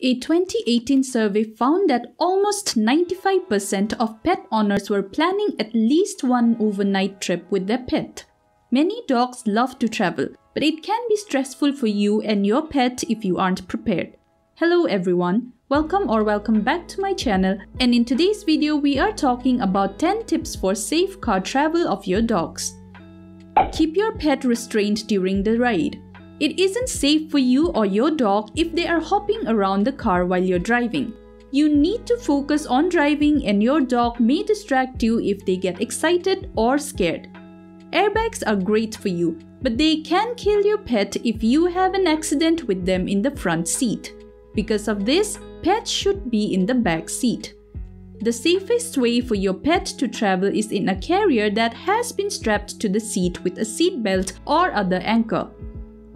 A 2018 survey found that almost 95% of pet owners were planning at least one overnight trip with their pet. Many dogs love to travel, but it can be stressful for you and your pet if you aren't prepared. Hello everyone, welcome or welcome back to my channel and in today's video we are talking about 10 tips for safe car travel of your dogs. Keep your pet restrained during the ride. It isn't safe for you or your dog if they are hopping around the car while you're driving. You need to focus on driving and your dog may distract you if they get excited or scared. Airbags are great for you, but they can kill your pet if you have an accident with them in the front seat. Because of this, pets should be in the back seat. The safest way for your pet to travel is in a carrier that has been strapped to the seat with a seat belt or other anchor.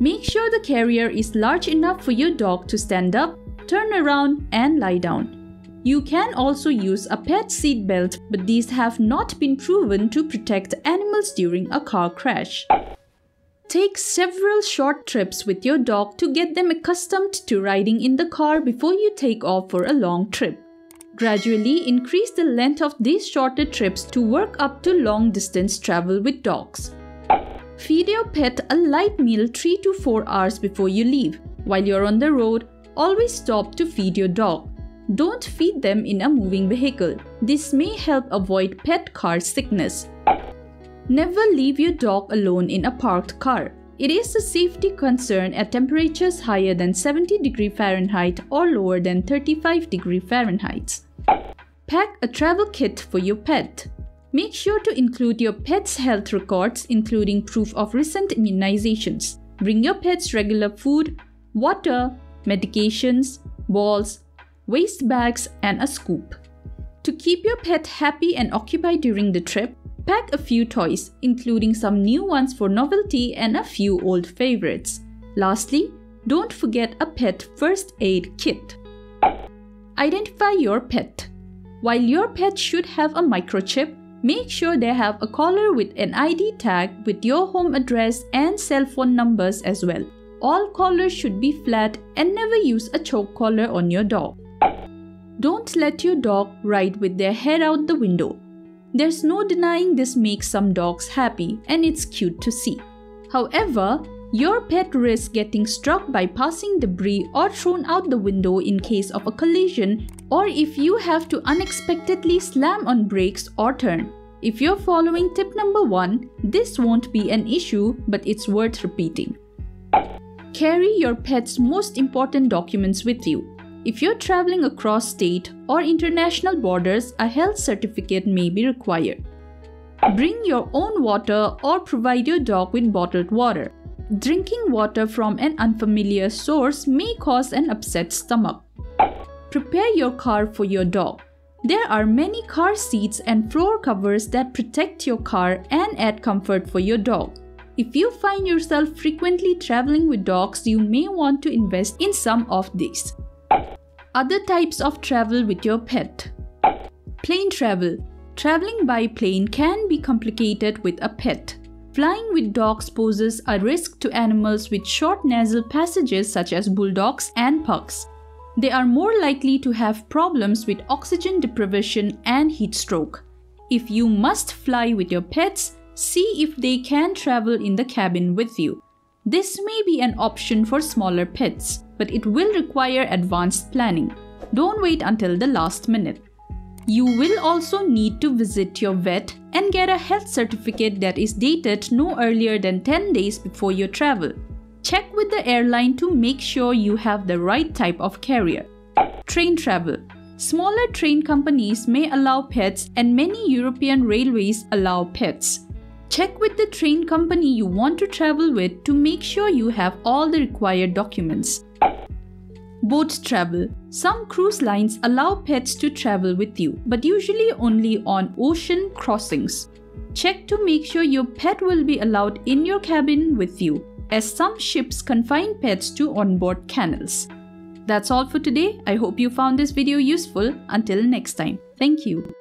Make sure the carrier is large enough for your dog to stand up, turn around, and lie down. You can also use a pet seat belt, but these have not been proven to protect animals during a car crash. Take several short trips with your dog to get them accustomed to riding in the car before you take off for a long trip. Gradually increase the length of these shorter trips to work up to long distance travel with dogs. Feed your pet a light meal 3 to 4 hours before you leave. While you're on the road, always stop to feed your dog. Don't feed them in a moving vehicle. This may help avoid pet car sickness. Never leave your dog alone in a parked car. It is a safety concern at temperatures higher than 70 degree Fahrenheit or lower than 35 degree Fahrenheit. Pack a travel kit for your pet. Make sure to include your pet's health records, including proof of recent immunizations. Bring your pet's regular food, water, medications, balls, waste bags, and a scoop. To keep your pet happy and occupied during the trip, pack a few toys, including some new ones for novelty and a few old favorites. Lastly, don't forget a pet first aid kit. Identify your pet. While your pet should have a microchip, Make sure they have a collar with an ID tag with your home address and cell phone numbers as well. All collars should be flat and never use a choke collar on your dog. Don't let your dog ride with their head out the window. There's no denying this makes some dogs happy and it's cute to see. However, your pet risks getting struck by passing debris or thrown out the window in case of a collision or if you have to unexpectedly slam on brakes or turn. If you're following tip number 1, this won't be an issue but it's worth repeating. Carry your pet's most important documents with you. If you're traveling across state or international borders, a health certificate may be required. Bring your own water or provide your dog with bottled water. Drinking water from an unfamiliar source may cause an upset stomach. Prepare your car for your dog. There are many car seats and floor covers that protect your car and add comfort for your dog. If you find yourself frequently traveling with dogs, you may want to invest in some of these. Other types of travel with your pet. Plane travel. Traveling by plane can be complicated with a pet. Flying with dogs poses a risk to animals with short nasal passages such as bulldogs and pugs. They are more likely to have problems with oxygen deprivation and heat stroke. If you must fly with your pets, see if they can travel in the cabin with you. This may be an option for smaller pets, but it will require advanced planning. Don't wait until the last minute. You will also need to visit your vet and get a health certificate that is dated no earlier than 10 days before your travel. Check with the airline to make sure you have the right type of carrier. Train travel. Smaller train companies may allow pets and many European railways allow pets. Check with the train company you want to travel with to make sure you have all the required documents. Boat travel. Some cruise lines allow pets to travel with you, but usually only on ocean crossings. Check to make sure your pet will be allowed in your cabin with you, as some ships confine pets to onboard kennels. That's all for today. I hope you found this video useful. Until next time, thank you.